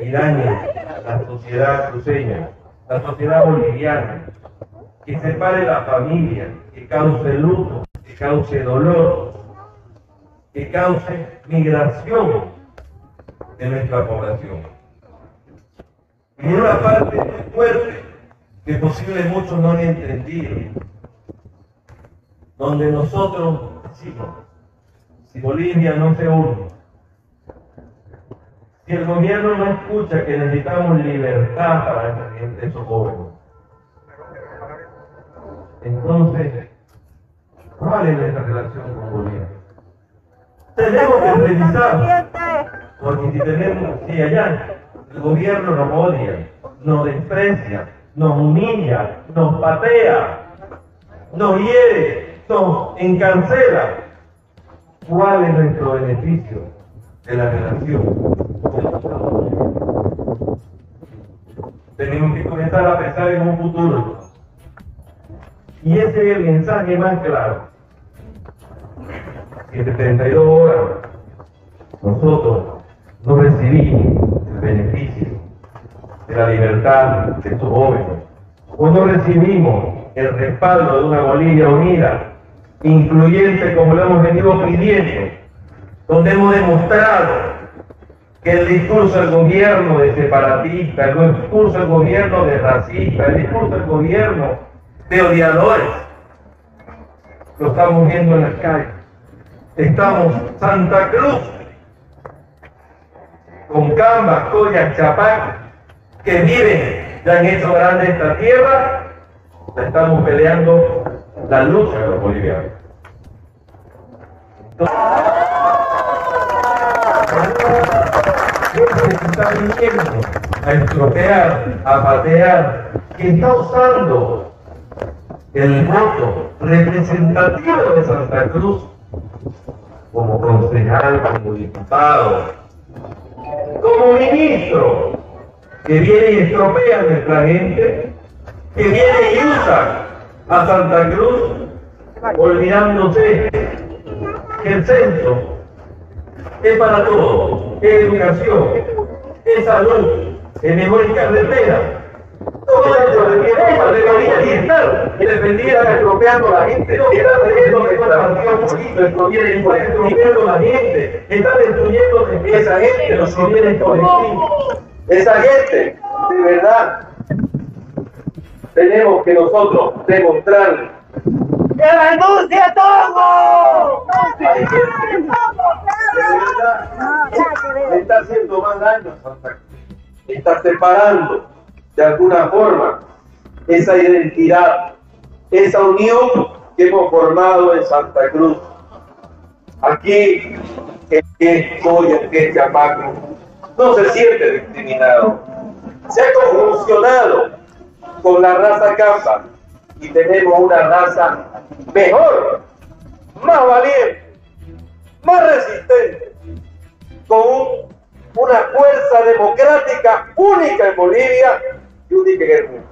y dañe la sociedad cruceña, la sociedad boliviana, que separe la familia, que cause luto, que cause dolor, que cause migración de nuestra población. Y una parte muy fuerte, que posible muchos no han entendido, donde nosotros decimos, si Bolivia no se une, si el gobierno no escucha que necesitamos libertad para esos jóvenes, entonces, ¿cuál es nuestra relación con Bolivia? Tenemos que revisar, porque si tenemos, si allá el gobierno nos odia, nos desprecia, nos humilla, nos patea, nos hiere, nos encancela, ¿cuál es nuestro beneficio de la relación? Tenemos que comenzar a pensar en un futuro. Y ese es el mensaje más claro. Que de 32 horas nosotros no recibimos el beneficio de la libertad de estos jóvenes. O no recibimos el respaldo de una Bolivia unida, incluyente como lo hemos venido pidiendo, donde hemos demostrado que el discurso del gobierno de separatista, el discurso del gobierno de racista, el discurso del gobierno de odiadores, lo estamos viendo en las calles. Estamos Santa Cruz, con Camba, Coya, Chapán, que viven, ya han hecho grande esta tierra, estamos peleando la lucha de los bolivianos. Que está viniendo a estropear, a patear, que está usando el voto representativo de Santa Cruz como concejal, como diputado, como ministro, que viene y estropea a nuestra gente, que viene y usa a Santa Cruz, olvidándose que el censo es para todos, es educación, es salud, es mejor carretera. Todo eso debería estar defendiera estropeando a la gente, está trayendo que la partido político, está destruyendo a la gente, está destruyendo esa gente, los bienes colectivos. Esa gente, de verdad, tenemos que nosotros demostrar ¡Que renuncie todo! Le está haciendo más daño a Santa Cruz. Está separando de alguna forma esa identidad, esa unión que hemos formado en Santa Cruz. Aquí, el que es Coya, el que es Chapaco, no se siente discriminado. Se ha conjuncionado con la raza Camba y tenemos una raza mejor, más valiente, más resistente, con un- una fuerza democrática única en Bolivia y única.